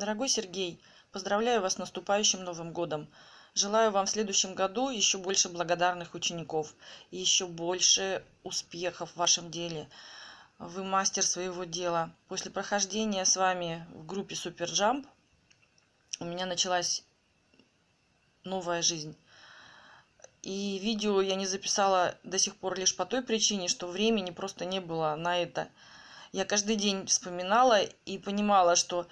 Дорогой Сергей, поздравляю вас с наступающим Новым годом! Желаю вам в следующем году еще больше благодарных учеников и еще больше успехов в вашем деле. Вы мастер своего дела. После прохождения с вами в группе Jump у меня началась новая жизнь. И видео я не записала до сих пор лишь по той причине, что времени просто не было на это. Я каждый день вспоминала и понимала, что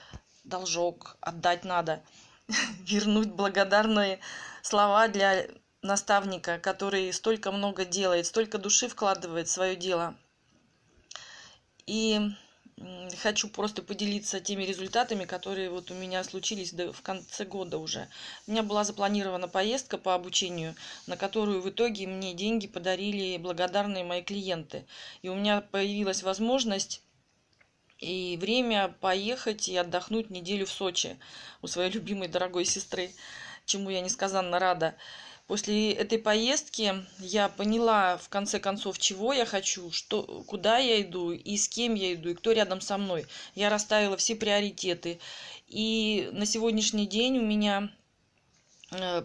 должок отдать надо, вернуть благодарные слова для наставника, который столько много делает, столько души вкладывает в свое дело. И хочу просто поделиться теми результатами, которые вот у меня случились в конце года уже. У меня была запланирована поездка по обучению, на которую в итоге мне деньги подарили благодарные мои клиенты. И у меня появилась возможность и время поехать и отдохнуть неделю в Сочи у своей любимой дорогой сестры, чему я несказанно рада. После этой поездки я поняла в конце концов, чего я хочу, что, куда я иду и с кем я иду, и кто рядом со мной. Я расставила все приоритеты. И на сегодняшний день у меня э,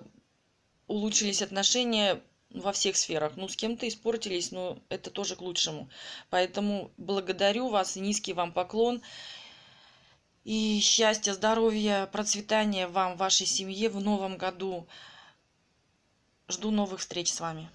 улучшились отношения во всех сферах. Ну, с кем-то испортились, но это тоже к лучшему. Поэтому благодарю вас, низкий вам поклон. И счастья, здоровья, процветания вам, вашей семье в новом году. Жду новых встреч с вами.